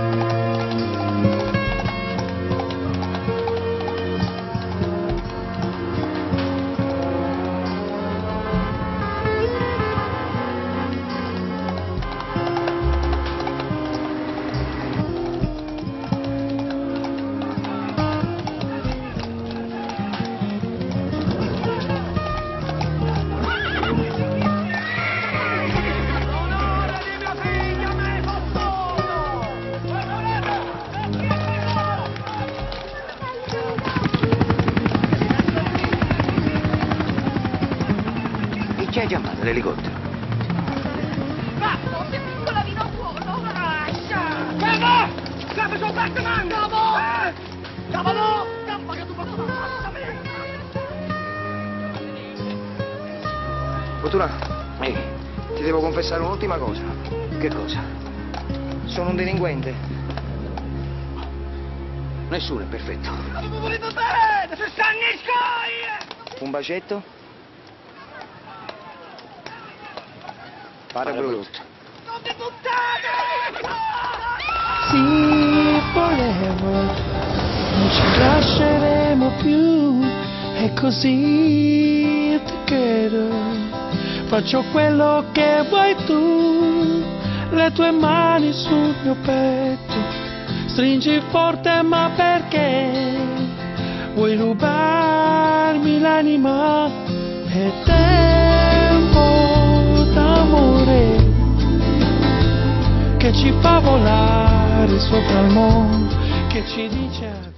Thank you. E chi ha chiamato l'elicottero? Va, forse piccola vino fuoco. Lascia. Capo! Capo sul Batman! Capo! Capo no! Capo che tu posso Fortuna, ehi, ti devo confessare un'ultima cosa. Che cosa? Sono un delinquente. Nessuno è perfetto. Ma tu Pare brutto. Non ti buttate! Sì, forever, non ci lasceremo più, è così together. Faccio quello che vuoi tu, le tue mani sul mio petto, stringi forte ma perché? Vuoi rubarmi l'anima? Che ci fa volare sopra il mondo, che ci dice